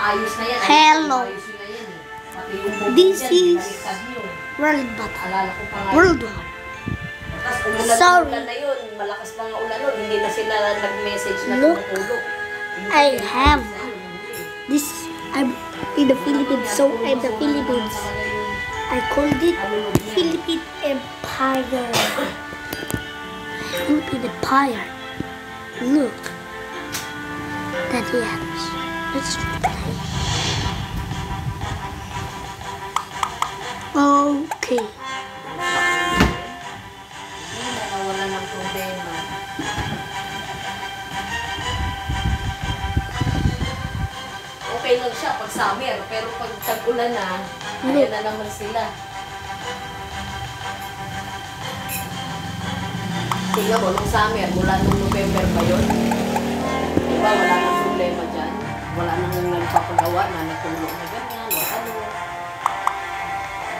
naayos na yan. Hello. Naayos na yan eh. Pati yung bubong This is-. World Battle. World. War. Tapos umulan Sorry. ulan na yun. Malakas pa nga ulan nun. Hindi na sila nag-message na Look. tumutulog. I have this. I'm in the Philippines, so in the Philippines. I called it Philippine Empire. Philippine Empire. Look. That is. Let's. Okay. Hindi na nawala ng problema. Okay lang siya pag summer, pero pag tag-ulan na, ayan na naman sila. Tingnan mo, nung summer, mula nung November pa yun, di ba, wala nang problema dyan. Wala nang nagpapagawa na nagtulo na ganyan,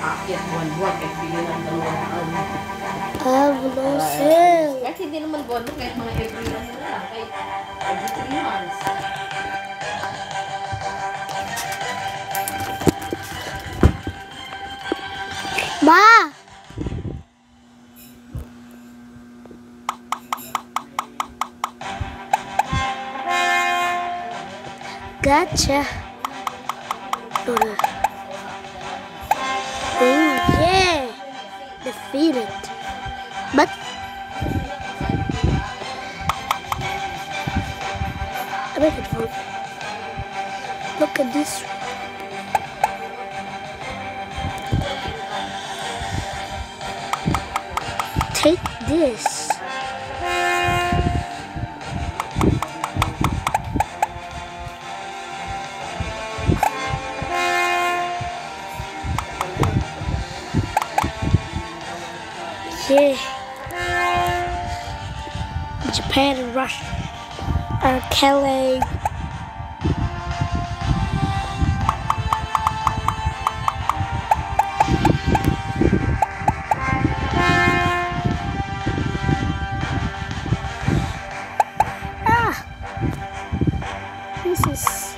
aakyat buwan-buwan kahit bigyan ng dalawang taon. No sale. Kahit hindi naman buwan-buwan, kahit mga every ano na lang, kahit every three months. Ma! Gotcha. Defeated. But. I make it vote. Look at this. Take this. Yeah. Japan and Russia are killing. Ah, this is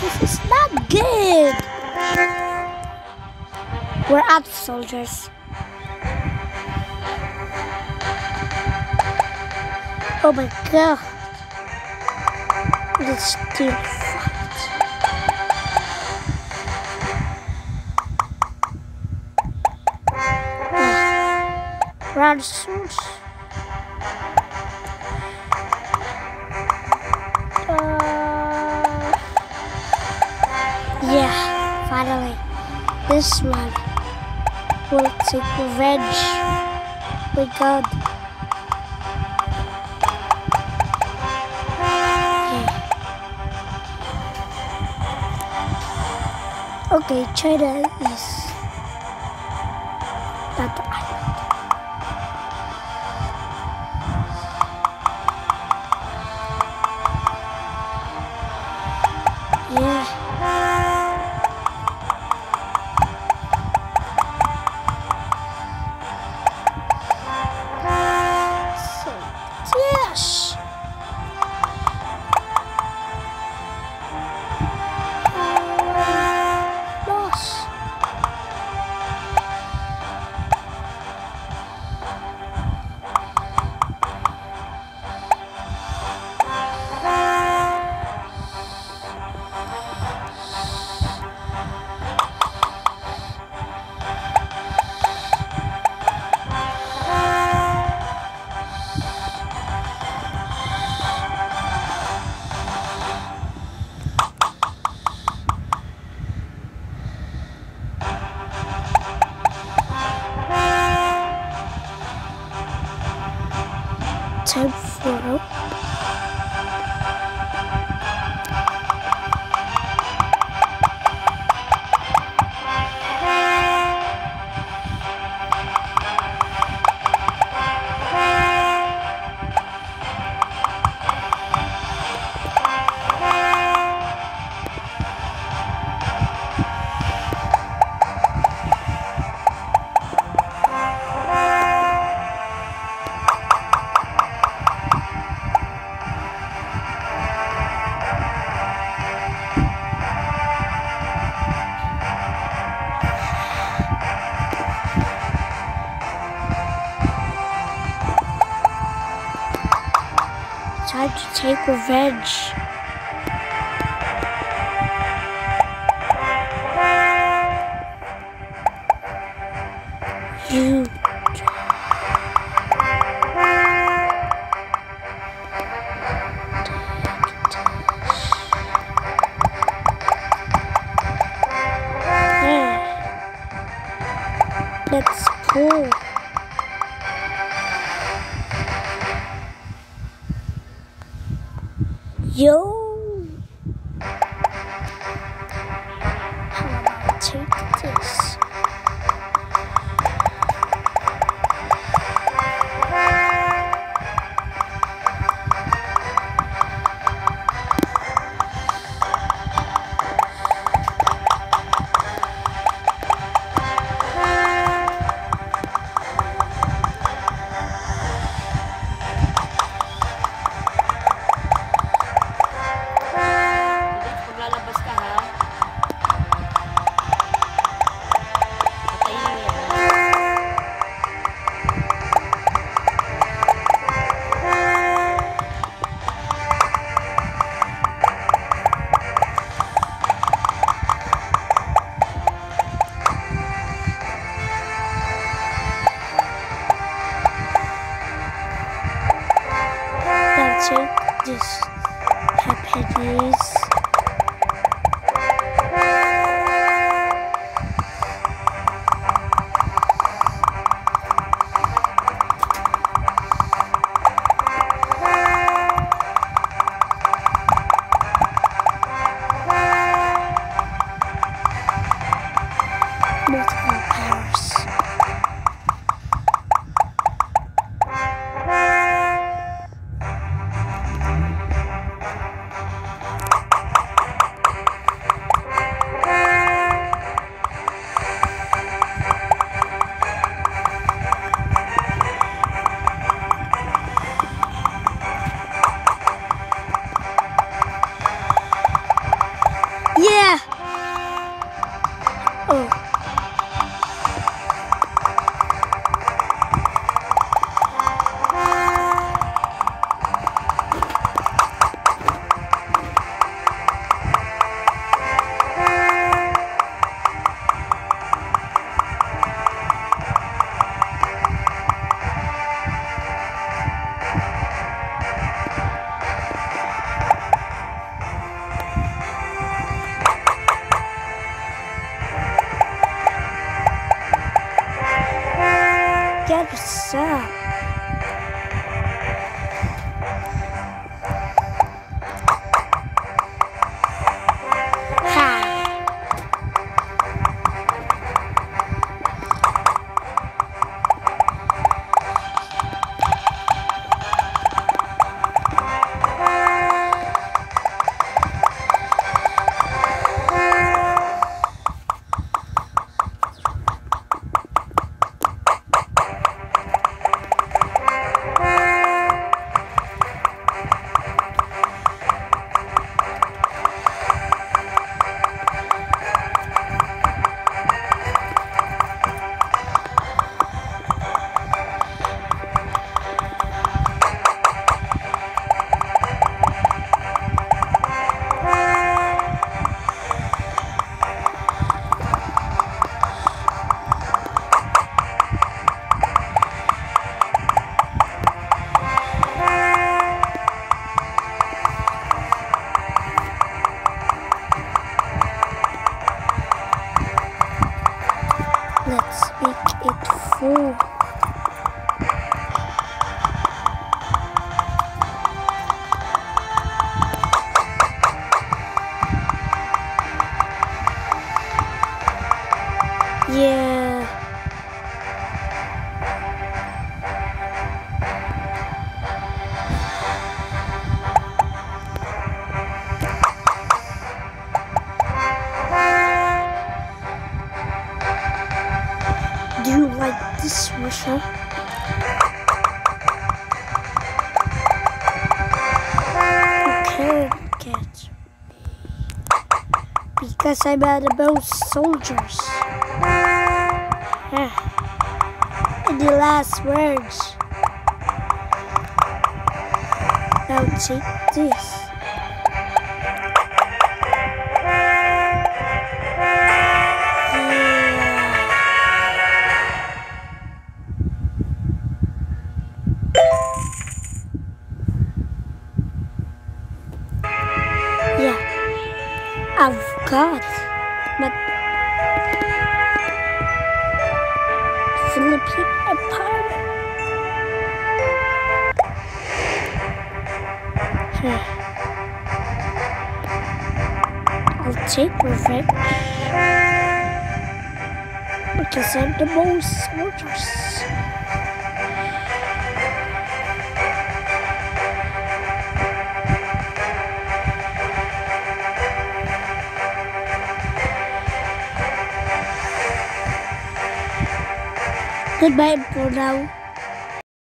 this is not good. We're out, soldiers. Oh my god. Let's fight. Ah, Round. Uh, yeah, finally. This one will take revenge. My god. Okay, China is that island. Yeah. Time to take revenge. You. Yo. How about take this? Yeah. Let's make it full. You can get because I'm out of both soldiers. Yeah. The last words. Now take this. I've got but Philippine Empire. Here. I'll take revenge because I'm the most soldiers. Goodbye for now.